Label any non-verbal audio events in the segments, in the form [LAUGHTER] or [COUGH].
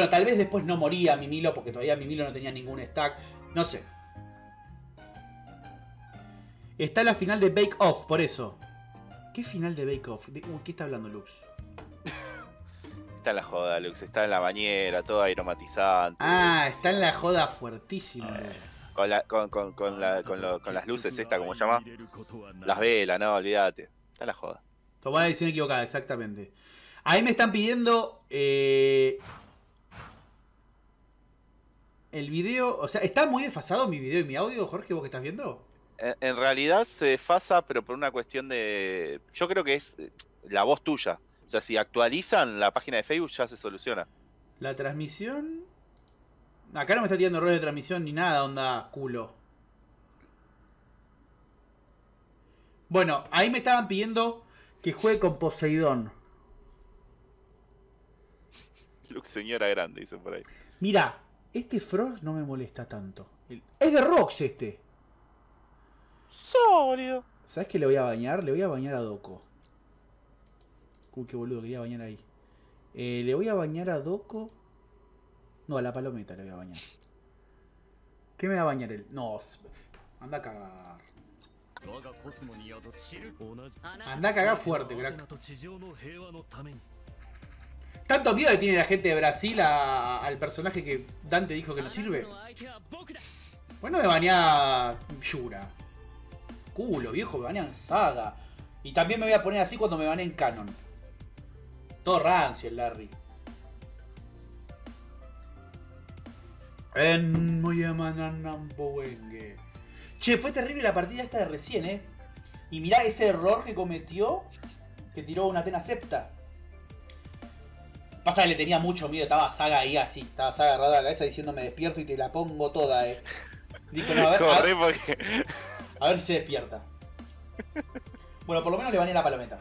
Bueno, tal vez después no moría Mimilo porque todavía Mimilo no tenía ningún stack. No sé. Está la final de Bake Off, por eso. ¿Qué final de Bake Off? ¿De uh, qué está hablando Lux? [LAUGHS] Está en la joda, Lux. Está en la bañera, todo aromatizante. Ah, está en la joda fuertísima. Eh, con, la, con, con, con, la, con, lo- con las luces esta, ¿cómo se llama? Las velas, no, olvídate. Está en la joda. Tomar la decisión equivocada, exactamente. Ahí me están pidiendo eh, el video. O sea, ¿está muy desfasado mi video y mi audio, Jorge, vos que estás viendo? En, en realidad se desfasa, pero por una cuestión de... Yo creo que es eh, la voz tuya. O sea, si actualizan la página de Facebook ya se soluciona. La transmisión. Acá no me está tirando errores de transmisión ni nada, onda culo. Bueno, ahí me estaban pidiendo que juegue con Poseidón. [LAUGHS] Lux señora grande, dicen por ahí. Mira, este Frost no me molesta tanto. El- Es de Rox este. Sólido. ¿Sabes qué le voy a bañar? Le voy a bañar a Doko. Uy, qué boludo, quería bañar ahí. Eh, le voy a bañar a Doko. No, a la palometa le voy a bañar. ¿Qué me va a bañar él? No, anda a cagar. Anda a cagar fuerte, crack. ¿Tanto miedo que tiene la gente de Brasil al personaje que Dante dijo que no sirve? Bueno, me baña Yura. Culo, viejo, me bañan Saga. Y también me voy a poner así cuando me bañe en Canon. Todo rancio el Larry. En Moyamananambowengue. Che, fue terrible la partida esta de recién, eh. Y mirá ese error que cometió. Que tiró una Atena Septa. Pasa que le tenía mucho miedo, estaba Saga ahí así, estaba Saga agarrada a la cabeza diciendo me despierto y te la pongo toda, eh. Dijo, no, a ver, [LAUGHS] a, Corre porque... a ver si se despierta. Bueno, por lo menos le bañé la palometa.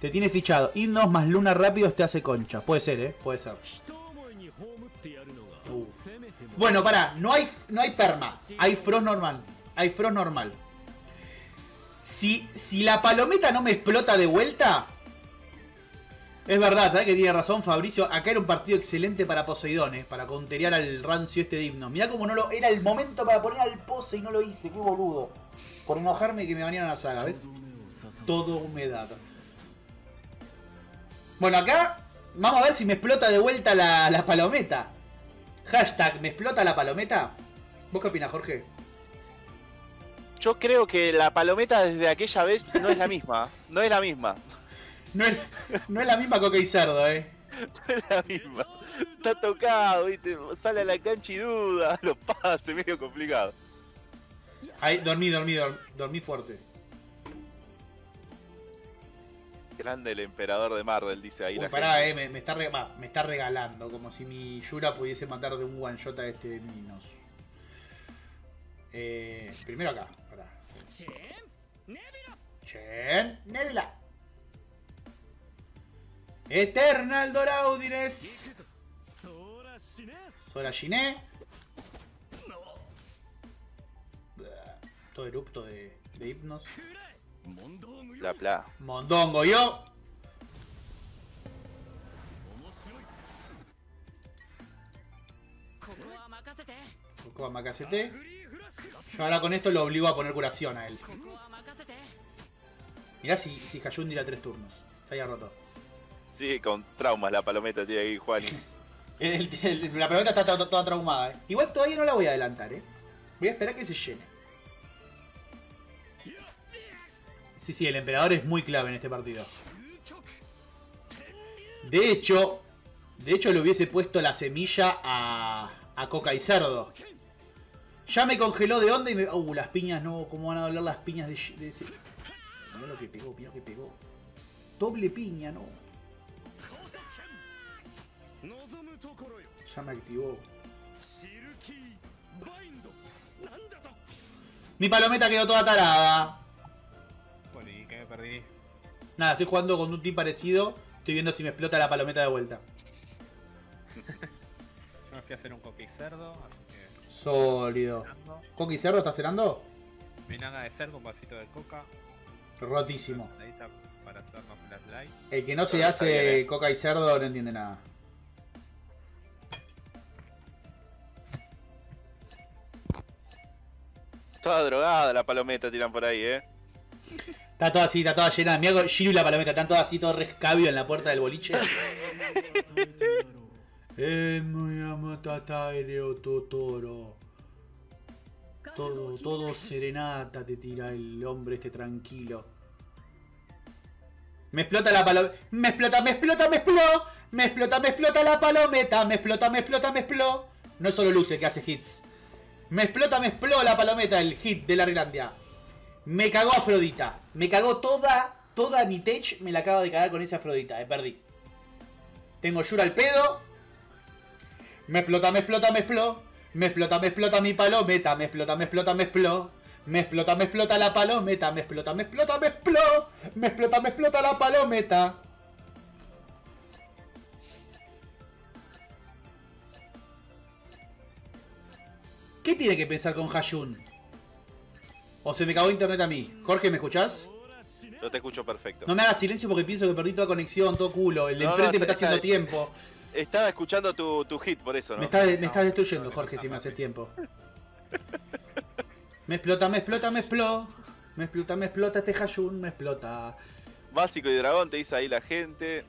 Te tiene fichado. Himnos más luna rápidos te hace concha. Puede ser, eh. Puede ser. Uh. Bueno, pará, no hay, no hay perma. Hay frost normal. Hay frost normal. Si, si la palometa no me explota de vuelta. Es verdad, ¿sabes que tiene razón Fabricio? Acá era un partido excelente para Poseidón, eh, para conterear al rancio este de himno. Mirá como no lo. Era el momento para poner al pose y no lo hice, qué boludo. Por enojarme que me bañaron la saga, ¿ves? Todo humedad. Bueno, acá vamos a ver si me explota de vuelta la, la palometa. Hashtag, ¿me explota la palometa? ¿Vos qué opinas, Jorge? Yo creo que la palometa desde aquella vez no es la misma. No es la misma. No es, no es la misma coca y cerdo, eh. [LAUGHS] No es la misma. Está tocado, viste. Sale a la cancha y duda. [LAUGHS] Los pases, medio complicado. Ahí, dormí, dormí, dormí, dormí fuerte. Grande el emperador de Marvel, dice ahí Uy, la pará, gente. eh, me, me está re- me está regalando, como si mi Yura pudiese matar de un one shot a este Minos. Eh, primero acá, pará. Chen, Nebula. Eternal Doraudines. Sora Shiné. Todo erupto de, de hipnos. La pla. Mondongo yo. Cocoa Macacete. Yo ahora con esto lo obligo a poner curación a él. Mirá si, si Hayun dirá tres turnos. Está ya roto. Sigue con traumas la palometa, tiene ahí [LAUGHS] el- la pregunta está toda, traumada. eh. Igual todavía no la voy a adelantar, ¿eh? Voy a esperar que se llene. Sí, sí, el emperador es muy clave en este partido. De hecho, de hecho le hubiese puesto la semilla a, a Coca y Cerdo. Ya me congeló de onda y me... Uh, las piñas no, ¿cómo van a doler las piñas de... de Mirá lo que pegó, mirá lo que pegó. Doble piña, no. Ya me activó. Mi palometa quedó toda tarada. Bueno, ¿y qué me perdí? Nada, estoy jugando con un team parecido. Estoy viendo si me explota la palometa de vuelta. Yo me fui a hacer un coqui cerdo, así que. Sólido. ¿Coqui Cerdo está cenando? Vinagre de cerdo, un vasito de coca, Rotísimo. para hacernos. El que no se hace coca y cerdo no entiende nada. Toda drogada la palometa tiran por ahí, eh. Está toda así, está toda llena. Mira Shiru y la palometa, están todas así, todo rescabio en la puerta del boliche. Es [LAUGHS] muy amatataire o totoro. Todo, todo serenata te tira el hombre este tranquilo. Me explota la palometa. Me explota, me explota, me explota. Me explota, me explota la palometa. Me explota, me explota, me explota. No es solo Luce el que hace hits. Me explota, me explota la palometa, el hit de la Irlandia. Me cagó Afrodita. Me cagó toda, toda mi tech. Me la acaba de cagar con esa Afrodita. Me perdí. Tengo Yura al pedo. Me explota, me explota, me explota. Me explota, me explota mi palometa. Me explota, me explota, me explota. Me explota, me explota la palometa. Me explota, me explota, me explota. Me explota, me explota la palometa. ¿Qué tiene que pensar con Hayun? ¿O se me cagó internet a mí? Jorge, ¿me escuchás? Yo te escucho perfecto. No me hagas silencio porque pienso que perdí toda conexión, todo culo. El de No, no, enfrente me está haciendo está- tiempo. Estaba escuchando tu, tu hit, por eso, ¿no? Me está, me está destruyendo, Jorge, si me haces tiempo. Me explota, me explota, me explota. Me explota, me explota este Hayun, me explota. Básico y dragón, te dice ahí la gente.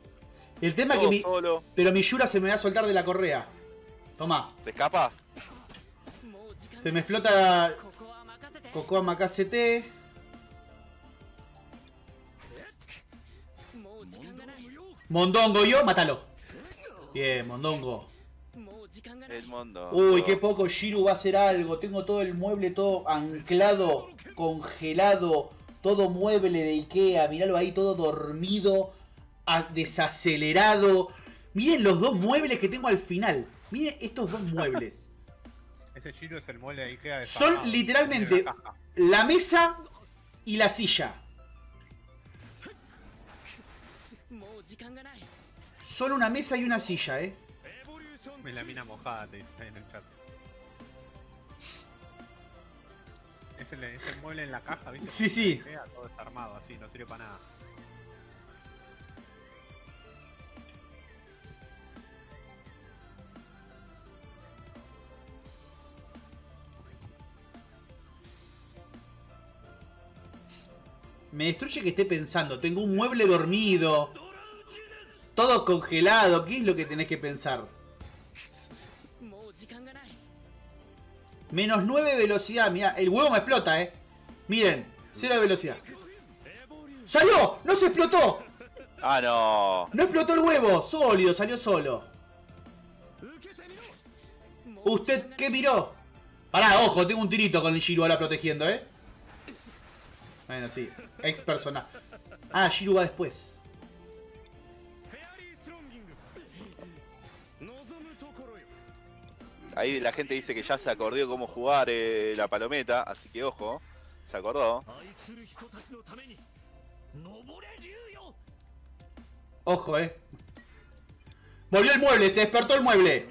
El tema es que Todo mi... solo. Pero mi Yura se me va a soltar de la correa. Toma. ¿Se escapa? Se me explota Cocoa Macacete. Mondongo yo, mátalo. Bien, Mondongo. El mundo. Uy, qué poco Shiru va a hacer algo. Tengo todo el mueble todo anclado, congelado, todo mueble de Ikea. Míralo ahí todo dormido, desacelerado. Miren los dos muebles que tengo al final. Miren estos dos muebles. Ese Shiro es el mueble de Ikea de Son literalmente la la mesa y la silla. Solo una mesa y una silla, eh. Melamina mojada, te dice en el chat. Es el, es el mueble en la caja, ¿viste? Sí, sí. Todo desarmado, así, no sirve para nada. Me destruye que esté pensando. Tengo un mueble dormido. Todo congelado. ¿Qué es lo que tenés que pensar? Menos 9 velocidad. Mira, el huevo me explota, eh. Miren, 0 de velocidad. ¡Salió! ¡No se explotó! Ah, no. No explotó el huevo. Sólido, salió solo. ¿Usted qué miró? Pará, ojo, tengo un tirito con el Shiru ahora protegiendo, eh. Bueno, sí. Ex persona. Ah, Shiru va después. Ahí la gente dice que ya se acordó cómo jugar eh, la palometa, así que ojo, se acordó. Ojo, eh. Volvió el mueble, se despertó el mueble.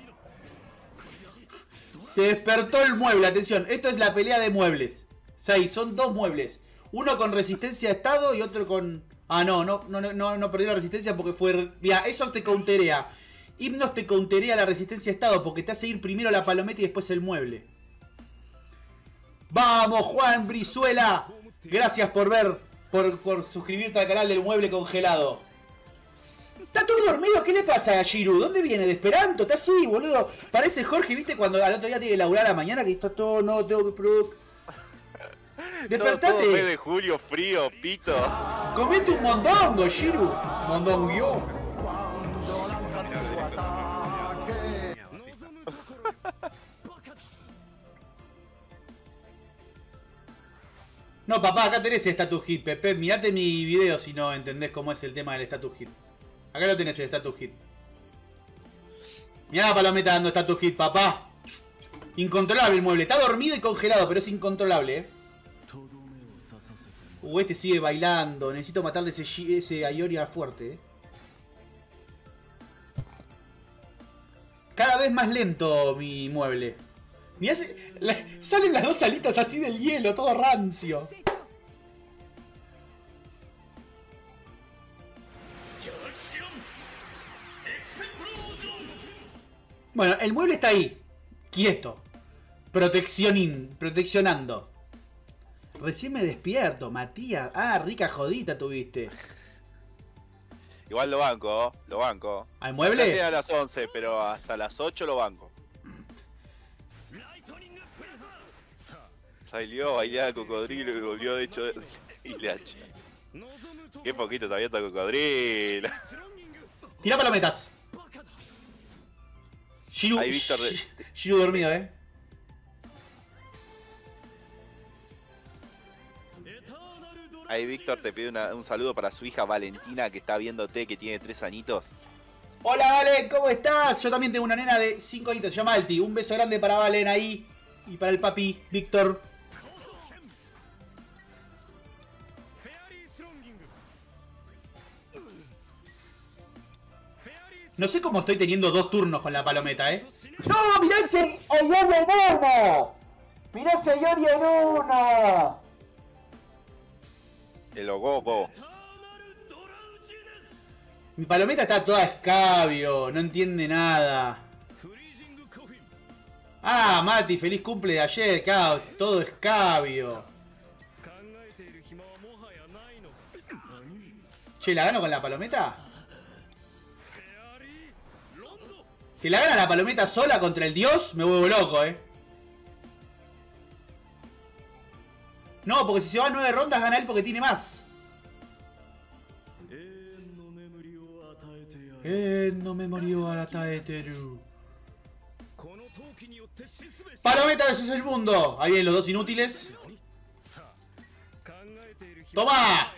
Se despertó el mueble, atención. Esto es la pelea de muebles. 6, son dos muebles. Uno con resistencia a estado y otro con. Ah, no, no, no, no, no perdió la resistencia porque fue. Mira, eso te counterea. Himnos te counterea la resistencia a estado porque te hace ir primero la palometa y después el mueble. Vamos, Juan Brizuela. Gracias por ver, por, por suscribirte al canal del mueble congelado. Está todo dormido, ¿qué le pasa a Shiru? ¿Dónde viene? ¿De Esperanto? Está así, boludo. Parece Jorge, ¿viste? Cuando al otro día tiene que laburar a la mañana que está todo, no, tengo que... pro- Todo, todo Despertate. mes de julio, frío, pito. Comete un mondongo, Shiru. Mondonguio. No, papá, acá tenés el status hit, Pepe. Mirate mi video si no entendés cómo es el tema del status hit. Acá lo tenés el status hit. Mirá la palometa dando status hit, papá. Incontrolable el mueble. Está dormido y congelado, pero es incontrolable, eh. Uh, este sigue bailando. Necesito matarle ese, ese Ayoria fuerte. Eh. Cada vez más lento mi mueble. Mirá, la, salen las dos alitas así del hielo, todo rancio. Bueno, el mueble está ahí, quieto, proteccionando. Recién me despierto, Matías. Ah, rica jodita tuviste. Igual lo banco, lo banco. ¿Al Ya mueble? sea a las 11, pero hasta las 8 lo banco. Salió a bailar cocodrilo y volvió de hecho y le hacha. Qué poquito todavía está cocodrilo. Tira palometas. Shiru, Ahí Víctor de- Shi- Shiru dormido, eh. Ahí Víctor te pide una- un saludo para su hija Valentina que está viéndote que tiene tres añitos. Hola Valen, ¿cómo estás? Yo también tengo una nena de 5 añitos, se llama Alti. Un beso grande para Valen ahí. Y para el papi, Víctor. No sé cómo estoy teniendo dos turnos con la palometa, ¿eh? ¡No! ¡Mirá ese Ayori en uno! ¡Mirá ese Ayori en uno! El ogogo. Mi palometa está toda escabio, no entiende nada. Ah, Mati, feliz cumple de ayer, claro, todo escabio. Che, ¿la gano con la palometa? Que la gana la palometa sola contra el dios, me vuelvo loco, eh. No, porque si se va a nueve rondas gana él porque tiene más. No me murió. Palometa versus el mundo. Ahí vienen los dos inútiles. Toma.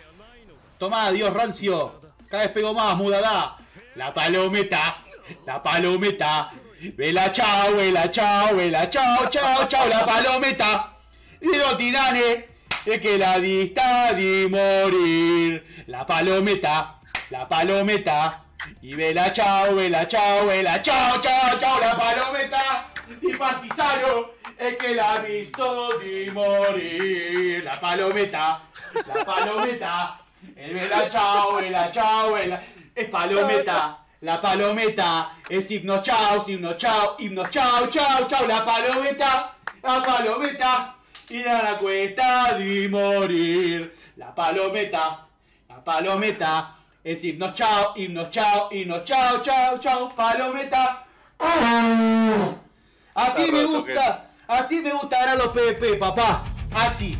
Toma, Dios rancio. Cada vez pego más, mudada. La palometa. La palometa. Vela chao, vela chao, vela chao, chao, chao, la palometa. Y lo tirane. Es que la dista de morir. La palometa. La palometa. Y vela chao, vela chao, vela chao, chao, chao, la palometa. Y Partizano es que la ha visto de morir. La palometa, la palometa. El vela chao, vela chao, vela. Es palometa. La palometa es himno chao, himno chao, himno chao, chao, chao, la palometa, la palometa, y da la cuesta de morir. La palometa, la palometa, es himno chao, himno chao, himno chao, chao, chao, palometa. Así me gusta, así me gusta los PvP, papá. Así.